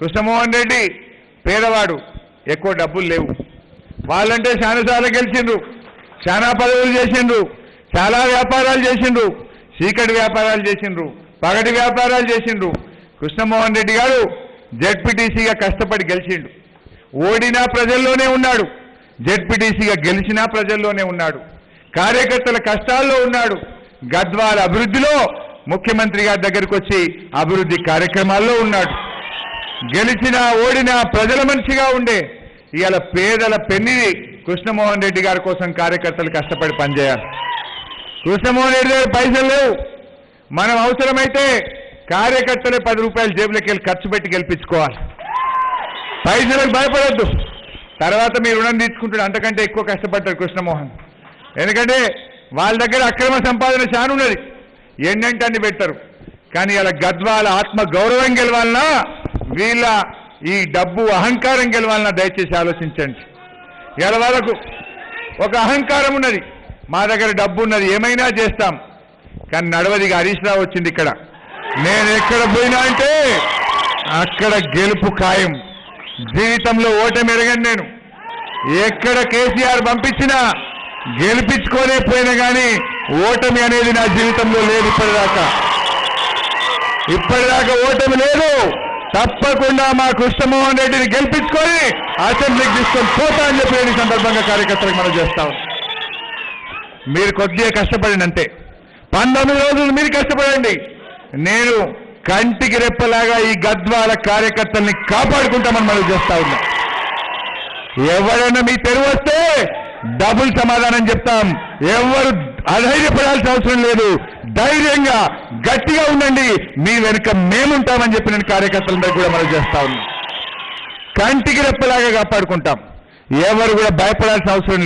కృష్ణమోహన్ రెడ్డి పేదవాడు ఎక్కువ డబ్బులు లేవు. వాళ్ళంటే చాలా గెలిచిండ్రు చాలా పదవులు చేసిండ్రు చాలా వ్యాపారాలు చేసిండ్రు చీకటి వ్యాపారాలు చేసిండ్రు పగటి వ్యాపారాలు చేసిండ్రు. కృష్ణమోహన్ రెడ్డి గారు జెడ్పీటీసీగా కష్టపడి గెలిచిండు. ఓడినా ప్రజల్లోనే ఉన్నాడు జెడ్పీటీసీగా గెలిచినా ప్రజల్లోనే ఉన్నాడు. కార్యకర్తల కష్టాల్లో ఉన్నాడు గద్వాల అభివృద్ధిలో ముఖ్యమంత్రి గారి దగ్గరికి వచ్చి అభివృద్ధి కార్యక్రమాల్లో ఉన్నాడు. గెలిచినా ఓడినా ప్రజల మనిషిగా ఉండే ఇవాళ పేదల పెన్నిది కృష్ణమోహన్ రెడ్డి గారి కోసం కార్యకర్తలు కష్టపడి పనిచేయాలి. కృష్ణమోహన్ రెడ్డి దగ్గర పైసలు లేవు. మనం అవసరమైతే కార్యకర్తలే పది రూపాయలు జేబులోకి వెళ్ళి ఖర్చు పెట్టి గెలిపించుకోవాలి. పైసలకు భయపడద్దు. తర్వాత మీరు రుణం తీసుకుంటాడు అంతకంటే ఎక్కువ కష్టపడ్డాడు కృష్ణమోహన్. ఎందుకంటే వాళ్ళ దగ్గర అక్రమ సంపాదన చాలా ఉన్నది ఎన్నంటే అన్ని పెట్టరు. కానీ అలా గద్వాల ఆత్మ గౌరవం గెలవాలన్నా వీళ్ళ ఈ డబ్బు అహంకారం గెలవాలని దయచేసి ఆలోచించండి. ఇలా వాళ్ళకు ఒక అహంకారం ఉన్నది. మా దగ్గర డబ్బు ఉన్నది ఏమైనా చేస్తాం. కానీ నడవదిగా హరీష్ రావు వచ్చింది ఇక్కడ. నేను ఎక్కడ పోయినా అంటే అక్కడ గెలుపు ఖాయం. జీవితంలో ఓటమి ఎరగను నేను. ఎక్కడ కేసీఆర్ పంపించినా గెలిపించుకోనే పోయినా కానీ ఓటమి అనేది నా జీవితంలో లేదు ఇప్పటిదాకా. ఇప్పటిదాకా ఓటమి లేదు. తప్పకుండా మా కృష్ణమోహన్ రెడ్డిని గెలిపించుకొని అసెంబ్లీకి తీసుకొని పోతా అని చెప్పి నేను సందర్భంగా కార్యకర్తలకు మనం చేస్తాం. మీరు కొద్దిగా కష్టపడినంతే. పంతొమ్మిది రోజులు మీరు కష్టపడండి. నేను కంటికి రెప్పలాగా ఈ గద్వాల కార్యకర్తల్ని కాపాడుకుంటామని మనం చేస్తా ఉన్నాం. ఎవరైనా మీ తెరువు వస్తే డబుల్ సమాధానం చెప్తాం. ఎవరు అధైర్యపడాల్సిన అవసరం లేదు. ధైర్యంగా గట్టిగా ఉండండి. మీ వెనుక మేముంటామని చెప్పి నేను కార్యకర్తలందరూ కూడా మనం చేస్తా ఉన్నాం కంటికి రెప్పలాగా కాపాడుకుంటాం. ఎవరు కూడా భయపడాల్సిన అవసరం లేదు.